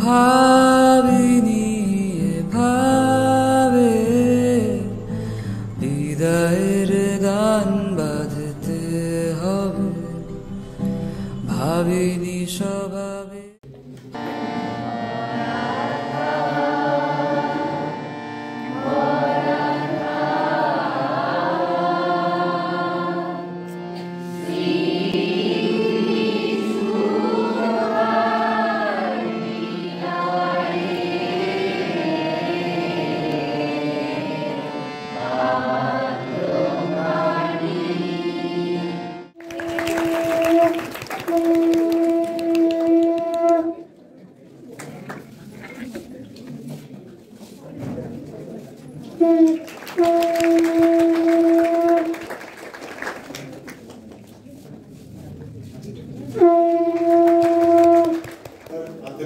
ভাবিনি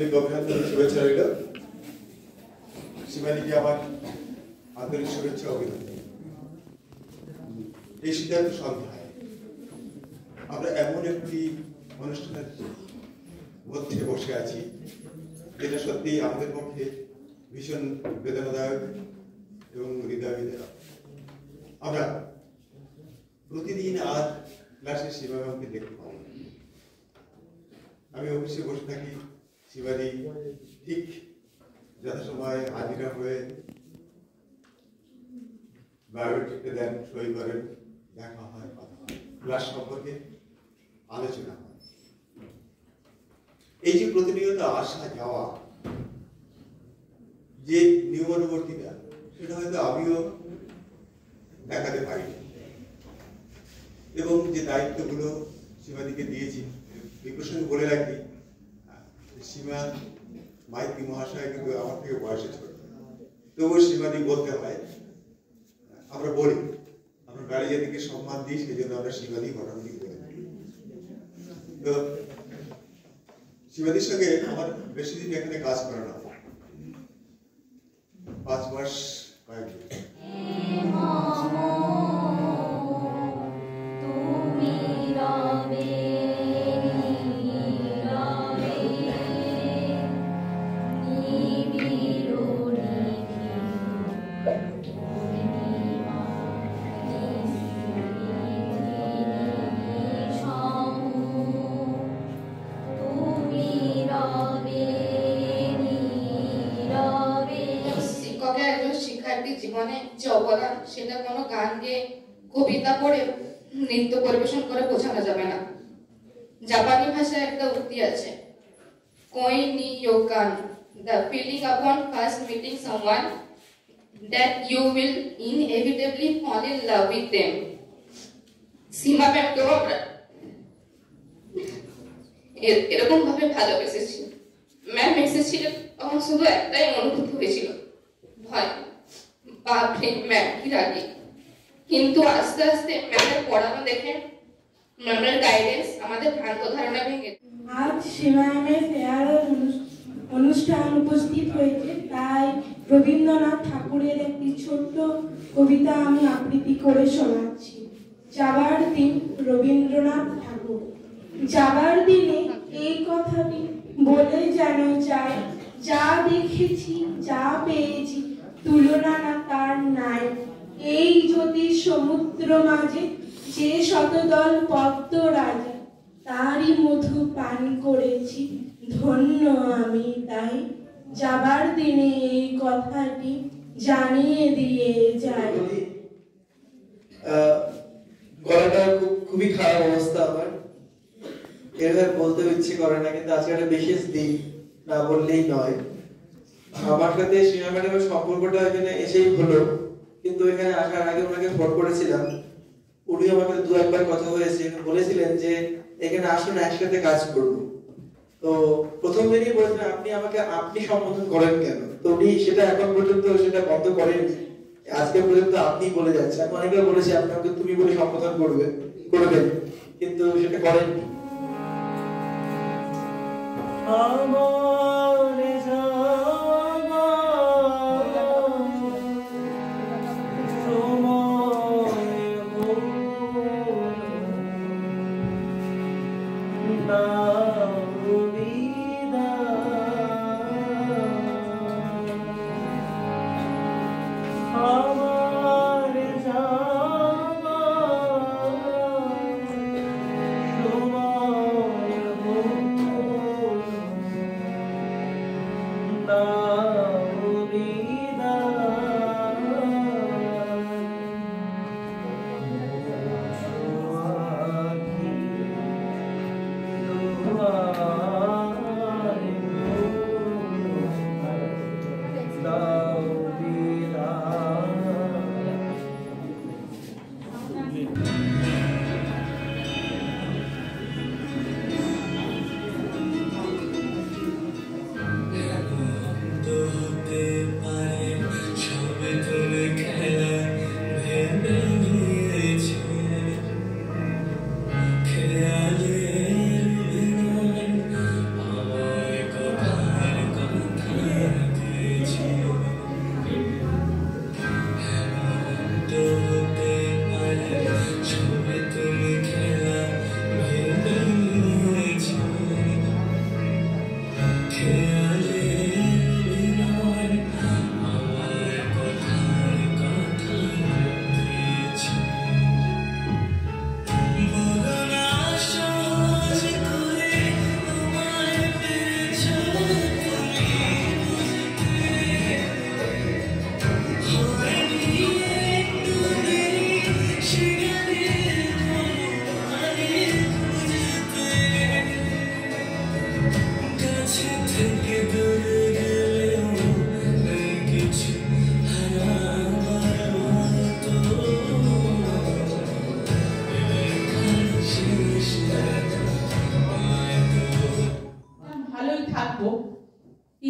আন্তরিক অভিনন্দন, শুভেচ্ছা রইল। শিবানীকে আমার আন্তরিক শুভেচ্ছা অভিনন্দন। এই সিদ্ধান্ত সন্ধ্যায় আমরা এমন একটি অনুষ্ঠানের মধ্যে বসে আছি, যেটা সত্যি আমাদের পক্ষে ভীষণ বেদনাদায়ক এবং হৃদয় আমরা প্রতিদিন আর ক্লাসে শিবা দেখতে পাবো। আমি অফিসে বসে থাকি শিবানী ঠিক যথাসময় হাজিরা হয়ে বায়োমেট্রিকটা দেন, সই করেন, দেখা হয়, কথা হয়। ক্লাস সম্পর্কে আলোচনা হয়। এই যে প্রতিনিয়ত আসা যাওয়া, যে নিয়মানুবর্তিতা, সেটা হয়তো আমিও দেখাতে পারি এবং যে দায়িত্বগুলো সীমাদিকে দিয়েছি, এই বলে রাখি সীমা মাইতি মহাশয় কিন্তু আমার থেকে বয়সে ছোট তবুও সীমাদি বলতে হয়, আমরা বলি, আমরা গাড়ি যেদিকে সম্মান দিই সেই জন্য আমরা সীমাদি মোটামুটি বলি। তো সীমাদির সঙ্গে আমার বেশি দিন এখানে কাজ করে না। পাঁচ মাস কয়েক গান কবিতা পড়ে নৃত্য পরিবেশন করে বোঝানো যাবে না। জাপানি ভাষায় একটা উক্তি আছে। কোই নি যোগান the feeling upon first meeting someone that you will inevitably fall in love with them. Seema ম্যামকেও আমরা এরকম ভাবে ভালোবেসেছি। ম্যাম এসেছিলেন তখন শুধু একটাই অনুভূতি হয়েছিল। ভয়। বাপরে, ম্যাম, কি রাগি। কিন্তু আস্তে আস্তে ম্যামের পড়ানো দেখে ম্যামের গাইডেন্স আমাদের ভ্রান্ত ধারণা ভেঙে আজ শিবায়ামের ফেয়ারের অনুষ্ঠান উপস্থিত হয়েছে, তাই রবীন্দ্রনাথ ঠাকুরের একটি ছোট্ট কবিতা আমি আবৃত্তি করে শোনাচ্ছি। যাবার দিন রবীন্দ্রনাথ ঠাকুর, যাবার দিনে এই কথাটি বলে যেন যায়, যা দেখেছি, যা পেয়েছি তুলনা না তার নাই এই যদি সমুদ্র মাঝে যে শতদল পদ্ম রাজা তারই মধু পান করেছি। ধন্য আমি তাই। যাবার দিনে এই কথাটি জানিয়ে দিয়ে আহ, গলাটা খুব খুবই খারাপ অবস্থা আমার। এভাবে বলতে ইচ্ছে করে না কিন্তু আজকে একটা বিশেষ দিন না বললেই নয়। আমার সাথে সীমা ম্যাডামের সম্পর্কটা এখানে এসেই হলো। কিন্তু এখানে আসার আগে ওনাকে ফোন করেছিলাম। উনি আমাকে দু একবার কথা হয়েছে, বলেছিলেন যে, এখানে আসুন, একসাথে কাজ করব। তো প্রথম দিনই বলেছিলেন, আপনি আমাকে, আপনি সম্বোধন করেন কেন? তো উনি সেটা এখন পর্যন্ত সেটা বন্ধ করেননি। আজকে পর্যন্ত আপনি বলে যাচ্ছে আমি অনেকবার বলেছি আপনাকে তুমি বলে সম্বোধন করবে, করবেন। কিন্তু সেটা করেননি। আমার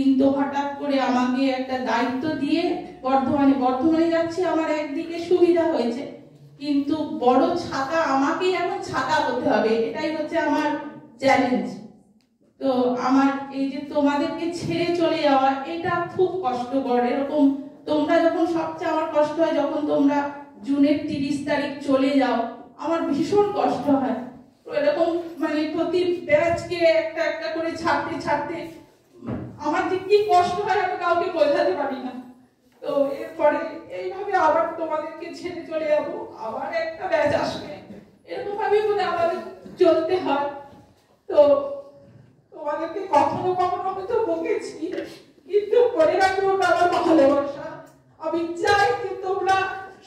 কিন্তু হঠাৎ করে আমাকে একটা দায়িত্ব দিয়ে বর্ধমানে বর্ধমানে যাচ্ছি, আমার একদিকে সুবিধা হয়েছে। কিন্তু বড় ছাতা আমাকেই এখন ছাতা হতে হবে, এটাই হচ্ছে আমার চ্যালেঞ্জ তো আমার এই যে তোমাদেরকে ছেড়ে চলে যাওয়া, এটা খুব কষ্টকর। এরকম তোমরা যখন সবচেয়ে আমার কষ্ট হয়, যখন তোমরা জুনের তিরিশ তারিখ চলে যাও, আমার ভীষণ কষ্ট হয়। এরকম মানে প্রতি ব্যাচকে একটা একটা করে ছাড়তে ছাড়তে আমার যে কি কষ্ট হয়, আমি কাউকে বোঝাতে পারি না। তো এরপরে এইভাবে আবার তোমাদেরকে ছেড়ে চলে যাব, আবার একটা ব্যাচ আসবে। এরকম ভাবে করে আমাদের চলতে হয়। তো তোমাদেরকে কখনো কখনো হয়তো বকেছি, কিন্তু মনে রাখব আমার ভালোবাসা। আমি চাই যে তোমরা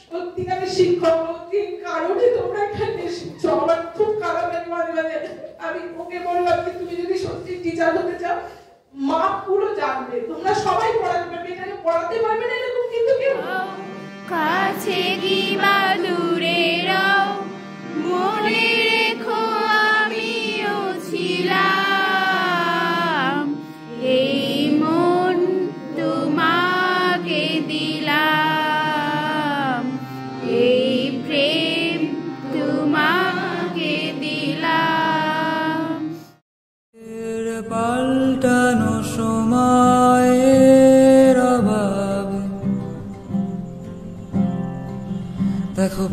সত্যিকারের শিক্ষক যে কারণে তোমরা এখানে এসেছ। আমার খুব খারাপ লাগে মাঝে মাঝে আমি ওকে বললাম যে, তুমি যদি সত্যি টিচার হতে চাও মা পুরো জানবে। তোমরা সবাই পড়াতে পারবে, এখানে পড়াতে পারবে না এরকম কিন্তু কেউ কাছে কিবা দূরে রাও, মনে রেখো আমিও ছিলাম। দেখো